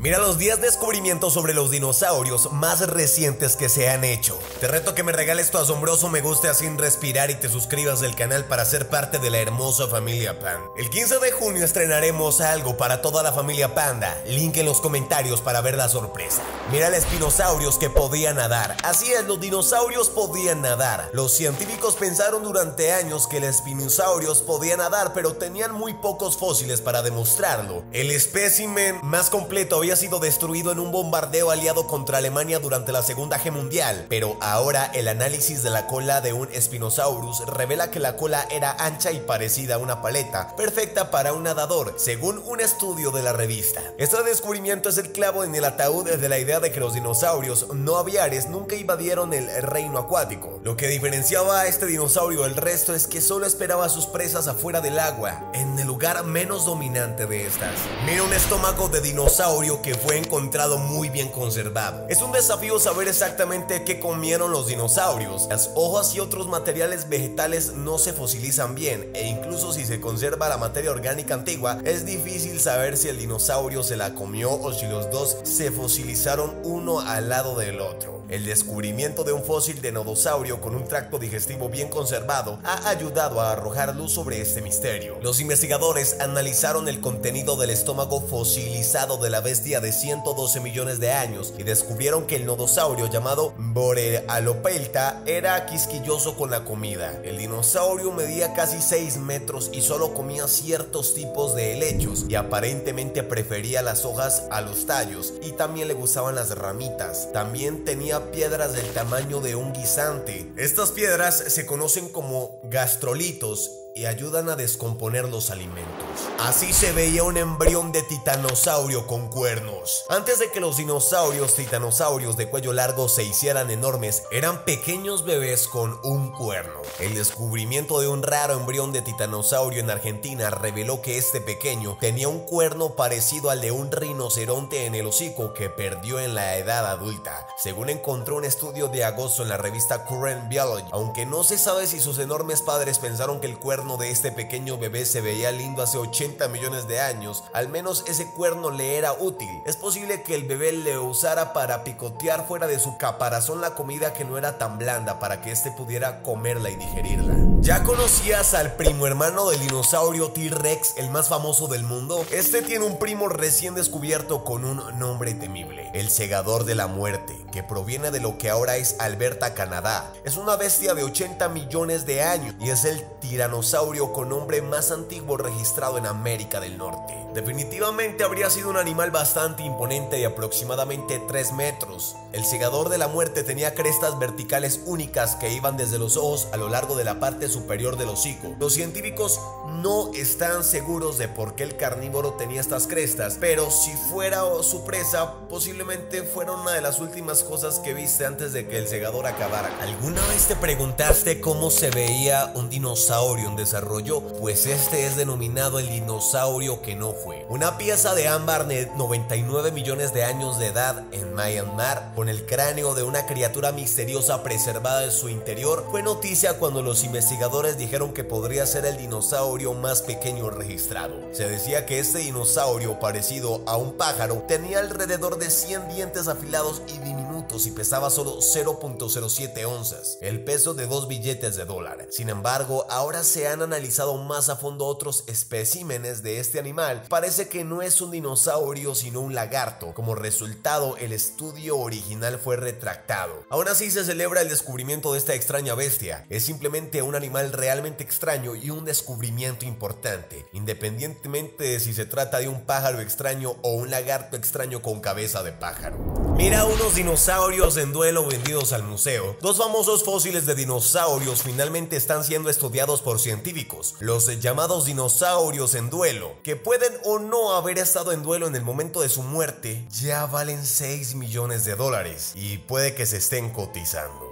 Mira los 10 descubrimientos sobre los dinosaurios más recientes que se han hecho. Te reto que me regales tu asombroso me guste sin respirar y te suscribas al canal para ser parte de la hermosa familia Pan. El 15 de junio estrenaremos algo para toda la familia Panda. Link en los comentarios para ver la sorpresa. Mira los dinosaurios que podían nadar. Así es, los dinosaurios podían nadar. Los científicos pensaron durante años que los dinosaurios podían nadar, pero tenían muy pocos fósiles para demostrarlo. El espécimen más completo había sido destruido en un bombardeo aliado contra Alemania durante la Segunda Guerra Mundial, pero ahora el análisis de la cola de un Spinosaurus revela que la cola era ancha y parecida a una paleta, perfecta para un nadador, según un estudio de la revista. Este descubrimiento es el clavo en el ataúd de la idea de que los dinosaurios no aviares nunca invadieron el reino acuático. Lo que diferenciaba a este dinosaurio del resto es que solo esperaba a sus presas afuera del agua, en el lugar menos dominante de estas. Mira un estómago de dinosaurio que fue encontrado muy bien conservado. Es un desafío saber exactamente qué comieron los dinosaurios. Las hojas y otros materiales vegetales no se fosilizan bien e incluso si se conserva la materia orgánica antigua, es difícil saber si el dinosaurio se la comió o si los dos se fosilizaron uno al lado del otro. El descubrimiento de un fósil de nodosaurio con un tracto digestivo bien conservado ha ayudado a arrojar luz sobre este misterio. Los investigadores analizaron el contenido del estómago fosilizado de la bestia de 112 millones de años y descubrieron que el nodosaurio llamado Borealopelta era quisquilloso con la comida. El dinosaurio medía casi 6 metros y solo comía ciertos tipos de helechos y aparentemente prefería las hojas a los tallos y también le gustaban las ramitas. También tenía piedras del tamaño de un guisante. Estas piedras se conocen como gastrolitos y ayudan a descomponer los alimentos. Así se veía un embrión de titanosaurio con cuernos. Antes de que los dinosaurios titanosaurios de cuello largo se hicieran enormes, eran pequeños bebés con un cuerno. El descubrimiento de un raro embrión de titanosaurio en Argentina reveló que este pequeño tenía un cuerno parecido al de un rinoceronte en el hocico que perdió en la edad adulta, según encontró un estudio de agosto en la revista Current Biology, aunque no se sabe si sus enormes padres pensaron que el cuerno de este pequeño bebé se veía lindo hace 80 millones de años, al menos ese cuerno le era útil. Es posible que el bebé le usara para picotear fuera de su caparazón la comida que no era tan blanda para que éste pudiera comerla y digerirla. ¿Ya conocías al primo hermano del dinosaurio T-Rex, el más famoso del mundo? Este tiene un primo recién descubierto con un nombre temible, el segador de la muerte, que proviene de lo que ahora es Alberta, Canadá. Es una bestia de 80 millones de años y es el tiranosaurio con nombre más antiguo registrado en América del Norte. Definitivamente habría sido un animal bastante imponente de aproximadamente 3 metros. El segador de la muerte tenía crestas verticales únicas que iban desde los ojos a lo largo de la parte superior del hocico. Los científicos no están seguros de por qué el carnívoro tenía estas crestas, pero si fuera su presa, posiblemente fuera una de las últimas cosas que viste antes de que el segador acabara. ¿Alguna vez te preguntaste cómo se veía un dinosaurio en desarrollo? Pues este es denominado el dinosaurio que no fue. Una pieza de ámbar de 99 millones de años de edad en Myanmar, con el cráneo de una criatura misteriosa preservada en su interior, fue noticia cuando los investigadores dijeron que podría ser el dinosaurio más pequeño registrado. Se decía que este dinosaurio, parecido a un pájaro, tenía alrededor de 100 dientes afilados y diminutos y pesaba solo 0.07 onzas, el peso de dos billetes de dólar. Sin embargo, ahora se han analizado más a fondo otros especímenes de este animal. Parece que no es un dinosaurio sino un lagarto. Como resultado, el estudio original fue retractado. Aún así se celebra el descubrimiento de esta extraña bestia. Es simplemente un animal realmente extraño y un descubrimiento importante, independientemente de si se trata de un pájaro extraño o un lagarto extraño con cabeza de pájaro. Mira unos dinosaurios en duelo vendidos al museo. Dos famosos fósiles de dinosaurios finalmente están siendo estudiados por científicos, los llamados dinosaurios en duelo, que pueden o no haber estado en duelo en el momento de su muerte, ya valen 6 millones de dólares y puede que se estén cotizando.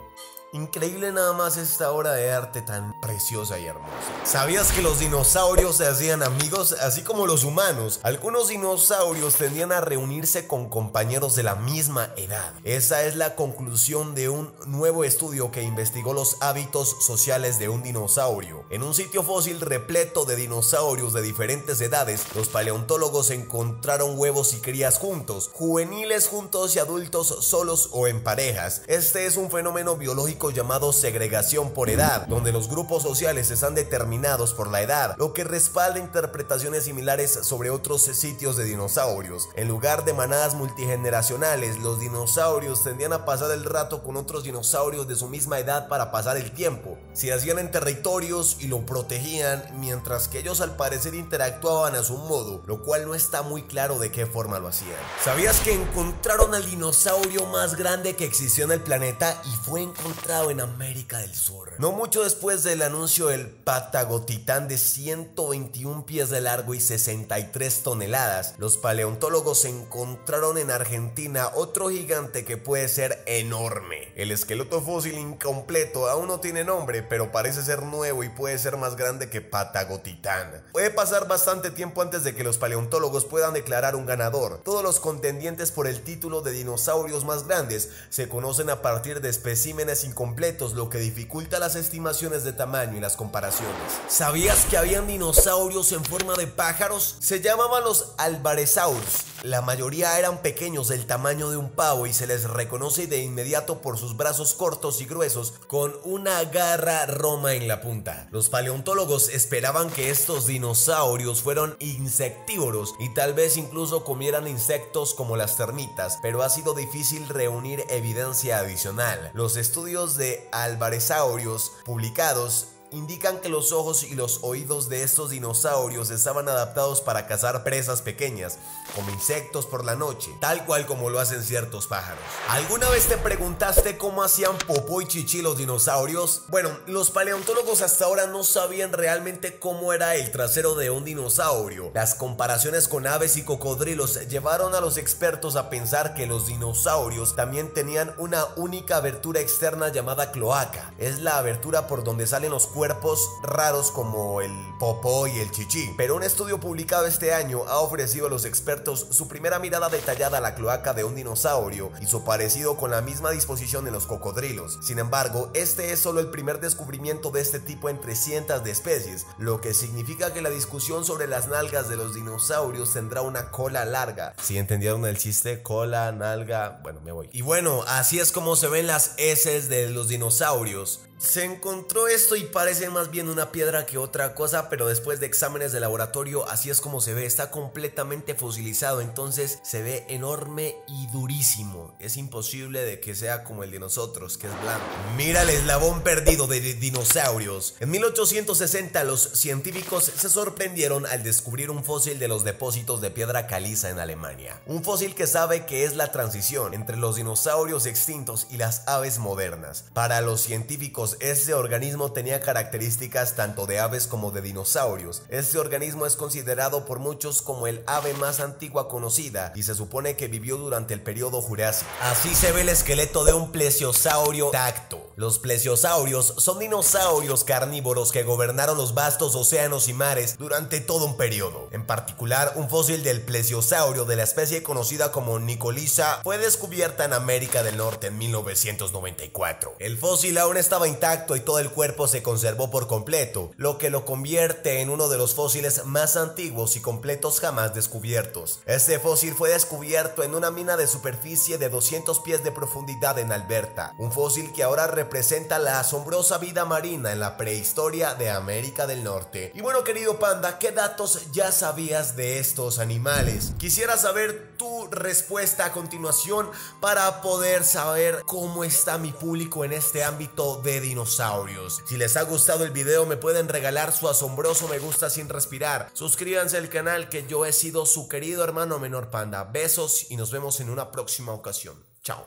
Increíble nada más esta obra de arte tan preciosa y hermosa. ¿Sabías que los dinosaurios se hacían amigos así como los humanos? Algunos dinosaurios tendían a reunirse con compañeros de la misma edad. Esa es la conclusión de un nuevo estudio que investigó los hábitos sociales de un dinosaurio. En un sitio fósil repleto de dinosaurios de diferentes edades, los paleontólogos encontraron huevos y crías juntos, juveniles juntos y adultos solos o en parejas. Este es un fenómeno biológico llamado segregación por edad, donde los grupos sociales están determinados por la edad, lo que respalda interpretaciones similares sobre otros sitios de dinosaurios. En lugar de manadas multigeneracionales, los dinosaurios tendían a pasar el rato con otros dinosaurios de su misma edad para pasar el tiempo. Se hacían en territorios y lo protegían, mientras que ellos al parecer interactuaban a su modo, lo cual no está muy claro de qué forma lo hacían. ¿Sabías que encontraron al dinosaurio más grande que existió en el planeta y fue encontrado en América del Sur. No mucho después del anuncio del Patagotitán de 121 pies de largo y 63 toneladas, los paleontólogos encontraron en Argentina otro gigante que puede ser enorme. El esqueleto fósil incompleto aún no tiene nombre, pero parece ser nuevo y puede ser más grande que Patagotitán. Puede pasar bastante tiempo antes de que los paleontólogos puedan declarar un ganador. Todos los contendientes por el título de dinosaurios más grandes se conocen a partir de especímenes incompletos completos, lo que dificulta las estimaciones de tamaño y las comparaciones. ¿Sabías que habían dinosaurios en forma de pájaros? Se llamaban los albaresaurus. La mayoría eran pequeños del tamaño de un pavo y se les reconoce de inmediato por sus brazos cortos y gruesos con una garra roma en la punta. Los paleontólogos esperaban que estos dinosaurios fueran insectívoros y tal vez incluso comieran insectos como las termitas, pero ha sido difícil reunir evidencia adicional. Los estudios de albaresaurios publicados indican que los ojos y los oídos de estos dinosaurios estaban adaptados para cazar presas pequeñas, como insectos por la noche, tal cual como lo hacen ciertos pájaros. ¿Alguna vez te preguntaste cómo hacían popó y chichi los dinosaurios? Bueno, los paleontólogos hasta ahora no sabían realmente cómo era el trasero de un dinosaurio. Las comparaciones con aves y cocodrilos llevaron a los expertos a pensar que los dinosaurios también tenían una única abertura externa llamada cloaca. Es la abertura por donde salen los cuerpos raros como el popó y el chichi. Pero un estudio publicado este año ha ofrecido a los expertos su primera mirada detallada a la cloaca de un dinosaurio y su parecido con la misma disposición en los cocodrilos. Sin embargo, este es solo el primer descubrimiento de este tipo entre cientos de especies, lo que significa que la discusión sobre las nalgas de los dinosaurios tendrá una cola larga. Si entendieron el chiste, cola, nalga, bueno, me voy. Y bueno, así es como se ven las heces de los dinosaurios. Se encontró esto y parece más bien una piedra que otra cosa, pero después de exámenes de laboratorio así es como se ve, está completamente fosilizado, entonces se ve enorme y durísimo. Es imposible de que sea como el de nosotros, que es blanco. Mira el eslabón perdido de dinosaurios. En 1860 los científicos se sorprendieron al descubrir un fósil de los depósitos de piedra caliza en Alemania. Un fósil que sabe que es la transición entre los dinosaurios extintos y las aves modernas. Para los científicos este organismo tenía características tanto de aves como de dinosaurios. Este organismo es considerado por muchos como el ave más antigua conocida y se supone que vivió durante el periodo Jurásico. Así se ve el esqueleto de un plesiosaurio tacto. Los plesiosaurios son dinosaurios carnívoros que gobernaron los vastos océanos y mares durante todo un periodo. En particular, un fósil del plesiosaurio de la especie conocida como Nicolisa fue descubierta en América del Norte en 1994. El fósil aún estaba intacto y todo el cuerpo se conservó por completo, lo que lo convierte en uno de los fósiles más antiguos y completos jamás descubiertos. Este fósil fue descubierto en una mina de superficie de 200 pies de profundidad en Alberta, un fósil que ahora representa la asombrosa vida marina en la prehistoria de América del Norte. Y bueno, querido panda, ¿qué datos ya sabías de estos animales? Quisiera saber tu respuesta a continuación para poder saber cómo está mi público en este ámbito de dinosaurios. Si les ha gustado el video me pueden regalar su asombroso me gusta sin respirar. Suscríbanse al canal que yo he sido su querido hermano menor panda. Besos y nos vemos en una próxima ocasión. Chao.